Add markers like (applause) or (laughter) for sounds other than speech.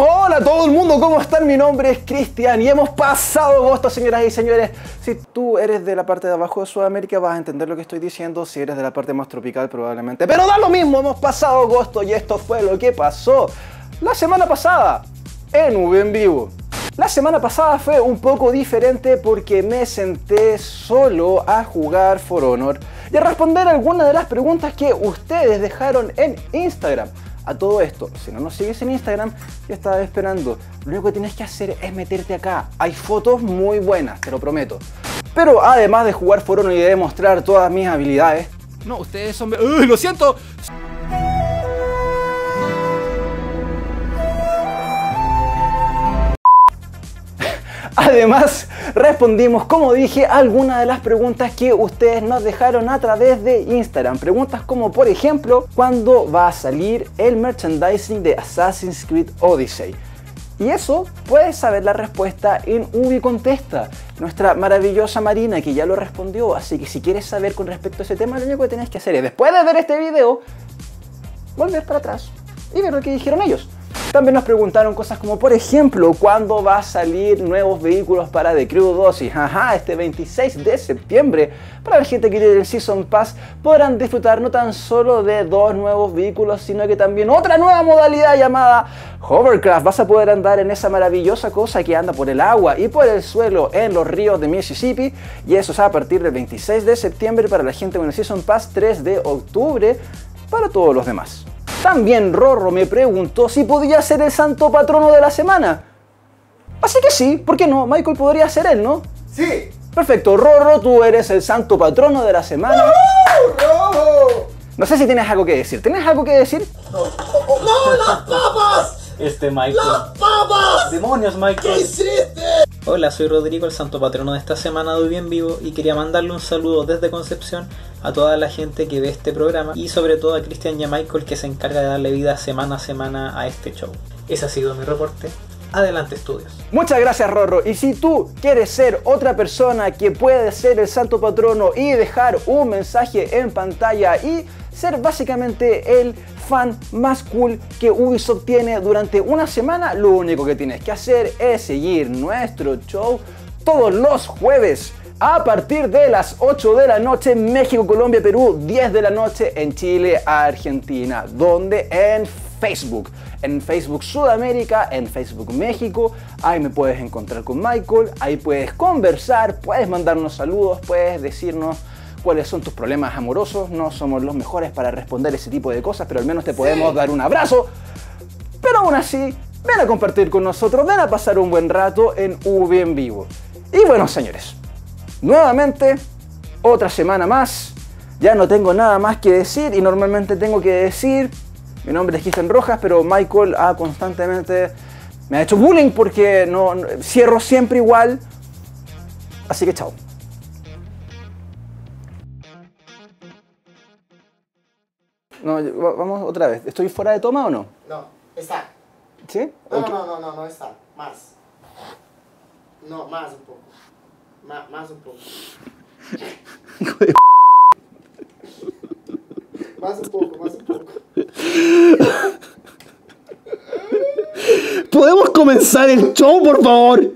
Hola a todo el mundo, ¿cómo están? Mi nombre es Cristian y hemos pasado agosto, señoras y señores. Si tú eres de la parte de abajo de Sudamérica vas a entender lo que estoy diciendo, si eres de la parte más tropical probablemente. Pero da lo mismo, hemos pasado agosto y esto fue lo que pasó la semana pasada en V en Vivo. La semana pasada fue un poco diferente porque me senté solo a jugar For Honor y a responder algunas de las preguntas que ustedes dejaron en Instagram a todo esto, si no nos sigues en Instagram, ya estaba esperando. Lo único que tienes que hacer es meterte acá. Hay fotos muy buenas, te lo prometo. Pero además de jugar Honor y de demostrar todas mis habilidades, no, ustedes son... ¡Uy, lo siento! (laughs) Además, respondimos, como dije, algunas de las preguntas que ustedes nos dejaron a través de Instagram. Preguntas como, por ejemplo, ¿cuándo va a salir el merchandising de Assassin's Creed Odyssey? Y eso puedes saber la respuesta en Ubi Contesta, nuestra maravillosa Marina que ya lo respondió. Así que si quieres saber con respecto a ese tema, lo único que tienes que hacer es, después de ver este video, volver para atrás y ver lo que dijeron ellos. También nos preguntaron cosas como, por ejemplo, ¿cuándo va a salir nuevos vehículos para The Crew 2? Y jaja, este 26 de septiembre, para la gente que tiene el Season Pass, podrán disfrutar no tan solo de dos nuevos vehículos, sino que también otra nueva modalidad llamada Hovercraft. Vas a poder andar en esa maravillosa cosa que anda por el agua y por el suelo en los ríos de Mississippi. Y eso es a partir del 26 de septiembre para la gente con el Season Pass, 3 de octubre para todos los demás. También Rorro me preguntó si podía ser el santo patrono de la semana. Así que sí, ¿por qué no? Michael podría ser él, ¿no? Sí. Perfecto, Rorro, tú eres el santo patrono de la semana. ¡Rojo! No sé si tienes algo que decir. ¿Tienes algo que decir? ¡No, las papas! Este Michael. ¡Las papas! ¡Demonios, ¿Qué Michael! hiciste? Hola, soy Rodrigo, el santo patrono de esta semana de Hoy Bien Vivo y quería mandarle un saludo desde Concepción a toda la gente que ve este programa y sobre todo a Cristian y a Michael que se encarga de darle vida semana a semana a este show. Ese ha sido mi reporte. Adelante, estudios. Muchas gracias, Rorro. Y si tú quieres ser otra persona que puede ser el santo patrono y dejar un mensaje en pantalla y ser básicamente el fan más cool que Ubisoft tiene durante una semana, lo único que tienes que hacer es seguir nuestro show todos los jueves a partir de las 8 de la noche en México, Colombia, Perú, 10 de la noche en Chile, Argentina, donde en Facebook, en Facebook Sudamérica, en Facebook México, ahí me puedes encontrar con Michael, ahí puedes conversar, puedes mandarnos saludos, puedes decirnos cuáles son tus problemas amorosos, no somos los mejores para responder ese tipo de cosas, pero al menos te podemos dar un abrazo, pero aún así, ven a compartir con nosotros, ven a pasar un buen rato en V en vivo. Y bueno, señores, Nuevamente, otra semana más. Ya no tengo nada más que decir y normalmente tengo que decir, mi nombre es Cristian Rojas, pero Michael ha constantemente me ha hecho bullying porque no, no- cierro siempre igual. Así que chao. No, vamos otra vez. ¿Estoy fuera de toma o no? No, está. ¿Sí? No, no, no, no, no está. Más. No, más un poco. (laughs) Más un poco. Más un poco, más un poco. ¿Podemos comenzar el show, por favor?